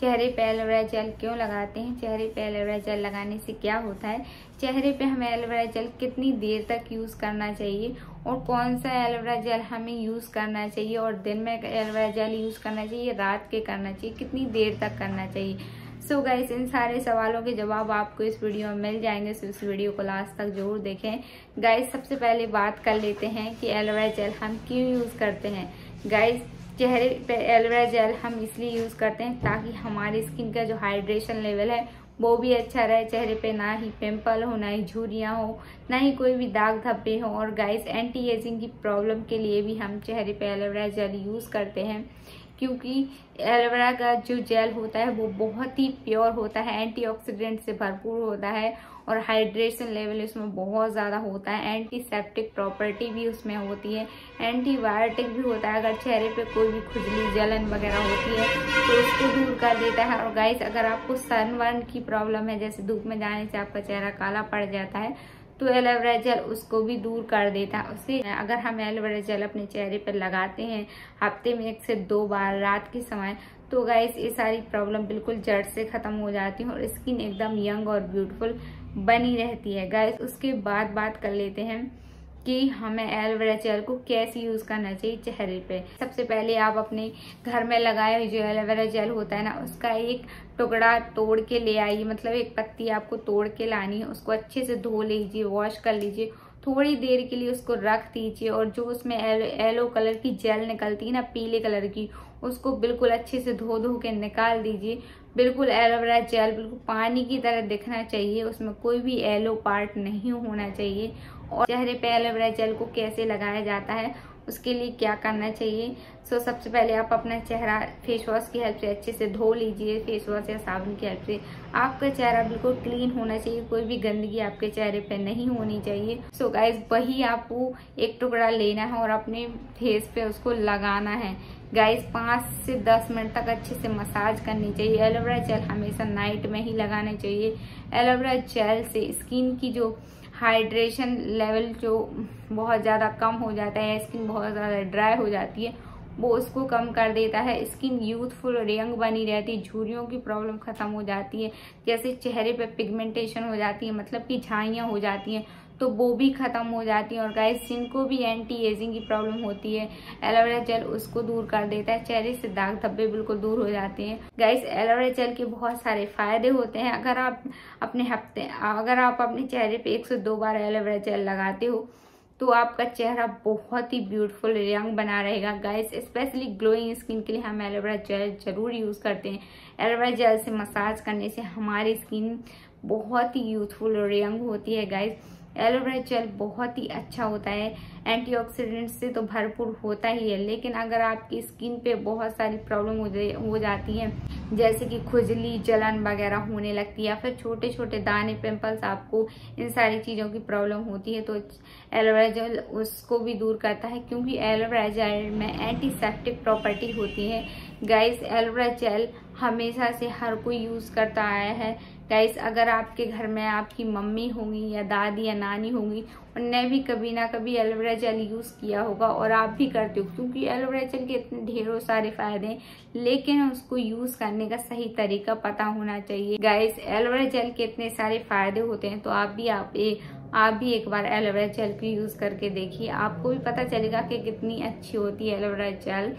चेहरे पे aloe vera gel क्यों लगाते हैं? चेहरे पे एलोवेरा जेल लगाने से क्या होता है? चेहरे पे हमें एलोवेरा जेल कितनी देर तक यूज़ करना चाहिए? और कौन सा एलोवेरा जेल हमें यूज़ करना चाहिए? और दिन में एलोवेरा जेल यूज़ करना चाहिए? रात के करना चाहिए? कितनी देर तक करना चाहिए? सो so गाइस इन सारे सवालों के जवाब आपको इस वीडियो में मिल जाएँगे। सो इस वीडियो को लास्ट तक ज़रूर देखें। गाइस सबसे पहले बात कर लेते हैं कि एलोवेरा जेल हम क्यों यूज़ करते हैं। गाइस चेहरे पे एलोवेरा जेल हम इसलिए यूज़ करते हैं ताकि हमारी स्किन का जो हाइड्रेशन लेवल है, वो भी अच्छा रहे, चेहरे पे ना ही पिंपल हो, ना ही झुरियाँ हो, ना ही कोई भी दाग धब्बे हो। और गाइस एंटी एजिंग की प्रॉब्लम के लिए भी हम चेहरे पे एलोवेरा जेल यूज़ करते हैं। क्योंकि एलोवेरा का जो जेल होता है, वो बहुत ही प्योर होता है, एंटीऑक्सीडेंट से भरपूर होता है और हाइड्रेशन लेवल इसमें बहुत ज़्यादा होता है। एंटीसेप्टिक प्रॉपर्टी भी उसमें होती है। एंटीबायोटिक भी होता है। अगर चेहरे पे कोई भी खुजली, जलन वगैरह होती है तो उसको दूर कर देता है। और गाइस अगर आपको सन वर्न की प्रॉब्लम है, जैसे धूप में जाने से आपका चेहरा काला पड़ जाता है तो एलोवेरा जेल उसको भी दूर कर देता है। उसे अगर हम एलोवेरा जेल अपने चेहरे पर लगाते हैं, हफ़्ते में एक से दो बार, रात के समय तो गैस ये सारी प्रॉब्लम बिल्कुल जड़ से खत्म हो जाती है और स्किन एकदम यंग और ब्यूटीफुल बनी रहती है। गैस उसके बाद बात कर लेते हैं। कि हमें एलोवेरा जेल को कैसे यूज़ करना चाहिए चेहरे पे। सबसे पहले आप अपने घर में लगाए हुए जो एलोवेरा जेल होता है ना, उसका एक टुकड़ा तोड़ के ले आइए। मतलब एक पत्ती आपको तोड़ के लानी है, उसको अच्छे से धो लीजिए वॉश कर लीजिए। थोड़ी देर के लिए उसको रख दीजिए और जो उसमें येलो एलो कलर की जेल निकलती है ना, पीले कलर की, उसको बिल्कुल अच्छे से धो धो के निकाल दीजिए। बिल्कुल एलोवेरा जेल, बिल्कुल पानी की तरह दिखना चाहिए, उसमें कोई भी येलो पार्ट नहीं होना चाहिए। और चेहरे पे एलोवेरा जेल को कैसे लगाया जाता है उसके लिए क्या करना चाहिए? सो so, सबसे पहले आप अपना चेहरा फेस वॉश की हेल्प से अच्छे से धो लीजिए फेस वॉश या साबुन की हेल्प से। आपका चेहरा बिल्कुल क्लीन होना चाहिए कोई भी गंदगी आपके चेहरे पे नहीं होनी चाहिए। सो so, गाइज़ वही आपको एक टुकड़ा लेना है और अपने फेस पे उसको लगाना है। गाइस पाँच से दस मिनट तक अच्छे से मसाज करनी चाहिए। एलोवेरा जेल हमेशा नाइट में ही लगाना चाहिए। एलोवेरा जेल से स्किन की जो हाइड्रेशन लेवल जो बहुत ज़्यादा कम हो जाता है स्किन बहुत ज़्यादा ड्राई हो जाती है वो उसको कम कर देता है। स्किन यूथफुल और यंग बनी रहती है। झुरियों की प्रॉब्लम खत्म हो जाती है। जैसे चेहरे पे पिगमेंटेशन हो जाती है मतलब कि झाइयाँ हो जाती हैं तो वो भी खत्म हो जाती है। और गाइस जिनको भी एंटी एजिंग की प्रॉब्लम होती है एलोवेरा जेल उसको दूर कर देता है। चेहरे से दाग धब्बे बिल्कुल दूर हो जाते हैं। गाइस एलोवेरा जेल के बहुत सारे फ़ायदे होते हैं। अगर आप अपने हफ़्ते, अगर आप अपने चेहरे पे एक से दो बार एलोवेरा जेल लगाते हो तो आपका चेहरा बहुत ही ब्यूटीफुल यंग बना रहेगा गाइस स्पेशली ग्लोइंग स्किन के लिए हम एलोवेरा जेल ज़रूर यूज़ करते हैं। एलोवेरा जेल से मसाज करने से हमारी स्किन बहुत ही यूथफुल और यंग होती है गाइस एलोवेरा जेल बहुत ही अच्छा होता है। एंटीऑक्सीडेंट से तो भरपूर होता ही है लेकिन अगर आपकी स्किन पे बहुत सारी प्रॉब्लम हो, हो जाती है जैसे कि खुजली जलन वगैरह होने लगती है या फिर छोटे छोटे दाने पिंपल्स आपको इन सारी चीज़ों की प्रॉब्लम होती है तो एलोवेरा जेल उसको भी दूर करता है क्योंकि एलोवेरा जेल में एंटीसेप्टिक प्रॉपर्टी होती है। गाइस एलोवेरा जेल हमेशा से हर कोई यूज़ करता आया है। गाइस अगर आपके घर में आपकी मम्मी होंगी या दादी या नानी होंगी उनने भी कभी ना कभी एलोवेरा जेल यूज़ किया होगा और आप भी करते हो क्योंकि एलोवेरा जेल के इतने ढेरों सारे फ़ायदे हैं लेकिन उसको यूज़ करने का सही तरीका पता होना चाहिए। गाइस एलोवेरा जेल के इतने सारे फ़ायदे होते हैं तो आप भी आप ए, आप भी एक बार एलोवेरा जेल को यूज़ करके देखिए। आपको भी पता चलेगा कि कितनी अच्छी होती है एलोवेरा जेल